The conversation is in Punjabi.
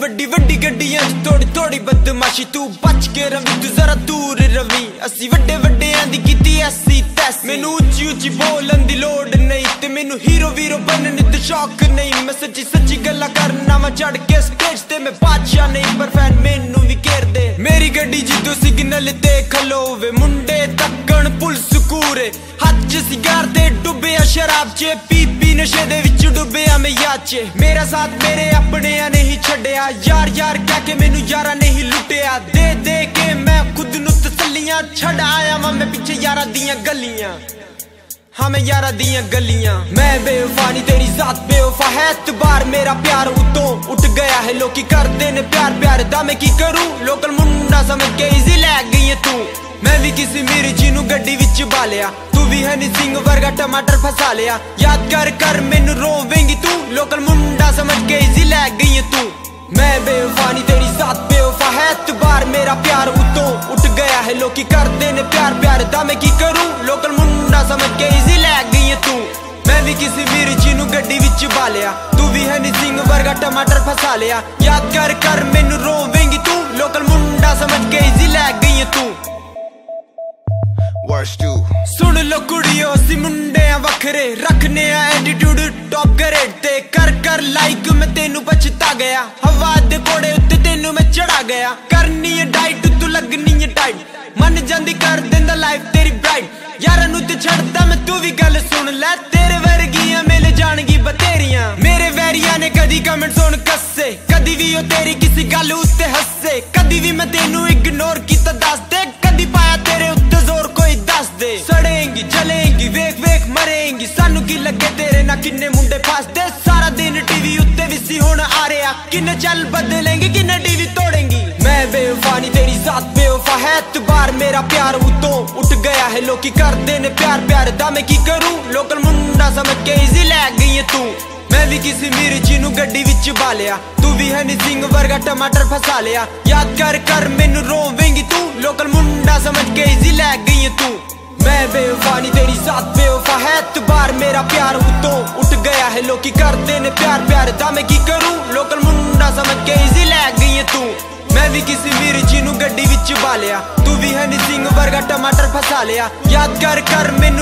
ਵੱਡੀ ਵੱਡੀ ਗੱਡੀਆਂ 'ਚ ਥੋੜੀ ਥੋੜੀ ਬਦਮਾਸ਼ੀ। ਤੂੰ ਬਚ ਕੇ ਰਵੀ, ਤੂੰ ਜ਼ਰਾ ਦੂਰ ਰਵੀ। ਅਸੀਂ ਵੱਡੇ ਵੱਡਿਆਂ ਦੀ ਕੀਤੀ ਐਸੀ ਤੈਸੀ। ਮੈਨੂੰ ਉੱਚੀ ਉੱਚੀ ਬੋਲਣ ਦੀ ਲੋੜ ਨਹੀਂ ਤੇ ਮੈਨੂੰ ਹੀਰੋ ਵੀਰੋ ਬਣਨ ਦੀ ਸ਼ੌਕ ਨਹੀਂ। ਮੈਂ ਸੱਚੀ ਸੱਚੀ ਗੱਲਾਂ ਕਰਨਾ ਮੈਂ ਚੜ ਕੇ ਸਟੇਜ ਤੇ ਮੈਂ ਬਾਦਸ਼ਾਹ ਨਹੀਂ, ਪਰ ਫੈਨ ਮੈਨੂੰ ਵੀ ਘੇਰਦੇ। ਮੇਰੀ ਗੱਡੀ ਜਿੱਦੋਂ ਸਿਗਨਲ ਤੇ ਖਲੋਵੇ, ਮੁੰਡੇ ਤੱਕਣ ਪੁਲਿਸ ਕੂਰੇ। ਹੱਥ 'ਚ ਸਿਗਾਰ ਤੇ ਡੁੱਬਿਆ ਸ਼ਰਾਬ 'ਚ ਪੀ ਨਸ਼ੇ ਦੇ ਵਿੱਚ ਡੁੱਬਿਆ ਮੈਂ ਯਾਦ ਮੇਰਾ ਸਾਥ ਮੇਰੇ ਆਪਣਿਆਂ ਨੇ ਹੀ ਛੱਡਿਆ। ਯਾਰ ਯਾਰ, ਕਹਿ ਕੇ ਮੈਨੂੰ ਯਾਰਾਂ ਨੇ ਹੀ ਲੁੱਟਿਆ। ਦੇ ਦੇ ਕੇ ਮੈਂ ਖੁਦ ਨੂੰ ਤਸੱਲੀਆਂ ਛੱਡ ਆਇਆ ਵਾਂ। ਮੈਂ ਪਿੱਛੇ ਯਾਰਾਂ ਦੀਆਂ ਗਲੀਆਂ। ਹਾਂ, ਮੈਂ ਯਾਰਾਂ ਦੀਆਂ ਗਲੀਆਂ। ਮੈਂ ਬੇਵਫਾ ਨਹੀਂ ਤੇਰੀ ਜ਼ਾਤ ਬੇਵਫਾ ਹੈ। ਤਬਾਰ ਮੇਰਾ ਪਿਆਰ ਉਤੋਂ ਉੱਠ ਗਿਆ ਹੈ। ਲੋਕੀ ਕਰਦੇ ਨੇ ਪਿਆਰ ਪਿਆਰ ਦਾ ਮੈਂ ਕੀ ਕਰੂੰ? ਲੋਕਲ ਮੁੰਡਾ ਸਮਝ ਕੇ ਈਜ਼ੀ ਲੈ ਗਈ ਤੂੰ। ਵੀ ਕਿਸੇ ਮਿਰਚੀ ਨੂੰ ਗੱਡੀ ਵਿੱਚ ਬਾਲਿਆ। ਤੂੰ ਵੀ ਹਨੀ ਸਿੰਘ ਵਰਗਾ, ਟਮਾਟਰ ਫਸਾ ਲਿਆ। ਯਾਦ ਕਰ ਕਰ ਮੈਨੂੰ ਰੋਵੇਂਗੀ ਤੂੰ। ਲੋਕਲ ਮੁੰਡਾ ਸਮਝ ਕੇ ਈਜ਼ੀ ਲੈ ਗਈ ਤੂੰ। ਮੈਂ ਬੇਵਫਾ ਨਹੀਂ ਤੇਰੀ ਜ਼ਾਤ ਬੇਵਫਾ ਹੈ। ਤਬਾਰ ਮੇਰਾ ਪਿਆਰ ਉਤੋਂ ਉੱਠ ਗਿਆ ਹੈ। ਲੋਕੀ ਕਰਦੇ ਨੇ ਪਿਆਰ ਪਿਆਰ ਦਾ ਮੈਂ ਕੀ ਕਰੂੰ? ਲੋਕਲ ਮੁੰਡਾ ਸਮਝ ਕੇ ਈਜ਼ੀ ਲੈ ਗਈ ਤੂੰ। ਮੈਂ ਵੀ ਕਿਸੇ ਮਿਰਚੀ ਨੂੰ ਗੱਡੀ ਵਿੱਚ ਬਾਲਿਆ। ਤੂੰ ਵੀ ਹਨੀ ਸਿੰਘ ਵਰਗਾ, ਟਮਾਟਰ ਫਸਾ ਲਿਆ। ਯਾਦ ਕਰ ਕਰ ਮੈਨੂੰ ਰੋਵੇਂਗੀ ਤੂੰ। ਲੋਕਲ ਮੁੰਡਾ ਸਮਝ ਕੇ ਈਜ਼ੀ ਲੈ ਗਈ ਤੂੰ। Worst do. ਸੁਣ ਲੋ ਕੁੜੀਓ ਸੀ ਮੁੰਡੇ ਵੱਖਰੇ। ਰੱਖਨੇ ਆ ਐਟੀਟਿਊਡ ਟੌਪ ਗ੍ਰੇਡ ਤੇ। ਕਰ ਕਰ ਲਾਈਕ ਮੈਂ ਤੈਨੂੰ ਪਛਤਾ ਗਿਆ। ਹਵਾ ਦੇ ਕੋੜੇ ਉੱਤੇ ਤੈਨੂੰ ਮੈਂ ਚੜਾ ਗਿਆ। ਕਰਨੀ ਹੈ ਡਾਈਟ ਤੂੰ ਲੱਗਣੀ ਹੈ ਟਾਈਟ ਮੰਨ ਜਾਂਦੀ ਕਰ ਦਿੰਦਾ ਲਾਈਫ ਤੇਰੀ ਬ੍ਰਾਈਟ ਯਾਰਾਂ ਨੂੰ ਤੇ ਛੱਡਦਾ ਮੈਂ, ਤੂੰ ਵੀ ਗੱਲ ਸੁਣ ਲੈ। ਤੇਰੇ ਵਰਗੀ ਕੀ ਲੱਗੇ ਤੇਰੇ ਨਾਲ ਕਿੰਨੇ ਮੁੰਡੇ ਫਸਦੇ? ਸਾਰਾ ਦਿਨ ਟੀਵੀ ਉੱਤੇ ਵੀ ਹੁਣ ਆ ਰਿਹਾ। ਕਿੰਨੇ ਚੱਲ ਬਦਲੇਂਗੇ, ਕਿੰਨੇ ਟੀਵੀ ਤੋੜੇਂਗੀ? ਮੈਂ ਬੇਵਫਾ ਨਹੀਂ ਤੇਰੀ ਜ਼ਾਤ ਬੇਵਫਾ ਹੈ। ਤਬਾਰ ਮੇਰਾ ਪਿਆਰ ਉਤੋਂ ਉੱਠ ਗਿਆ ਹੈ। ਲੋਕੀ ਕਰਦੇ ਨੇ ਪਿਆਰ ਪਿਆਰ ਦਾ ਮੈਂ ਕੀ ਕਰੂੰ? ਲੋਕਲ ਮੁੰਡਾ ਸਮਝ ਕੇ ਈਜ਼ੀ ਲੈ ਗਈ ਤੂੰ। ਮੈਂ ਵੀ ਕਿਸੇ ਮਿਰਚੀ ਨੂੰ ਗੱਡੀ ਵਿੱਚ ਬਾਲਿਆ। ਤੂੰ ਵੀ ਹਨੀ ਸਿੰਘ ਵਰਗਾ, ਟਮਾਟਰ ਫਸਾ ਲਿਆ। ਯਾਦ ਕਰ ਕਰ ਮੈਨੂੰ ਰੋਵੇਂਗੀ ਤੂੰ। ਲੋਕਲ ਮੁੰਡਾ ਸਮਝ ਕੇ ਈਜ਼ੀ ਲੈ ਗਈ ਤੂੰ। ਮੈਂ ਬੇਵਫਾ ਨਹੀਂ ਮੇਰਾ ਪਿਆਰ ਉਤੋਂ ਉੱਠ ਗਿਆ ਹੈ, ਲੋਕੀ ਕਰਦੇ ਨੇ ਪਿਆਰ ਪਿਆਰ ਦਾ ਮੈਂ ਕੀ ਕਰੂੰ? ਲੋਕਲ ਮੁੰਡਾ ਸਮਝ ਕੇ ਈਜ਼ੀ ਲੈ ਗਈ ਹੈ ਤੂੰ। ਮੈਂ ਵੀ ਕਿਸੇ ਮਿਰਚੀ ਨੂੰ ਗੱਡੀ ਵਿੱਚ ਬਾਲਿਆ। ਤੂੰ ਵੀ ਹਨੀ ਸਿੰਘ ਵਰਗਾ ਟਮਾਟਰ ਫਸਾ ਲਿਆ। ਯਾਦ ਕਰ ਕਰ ਮੈਨੂੰ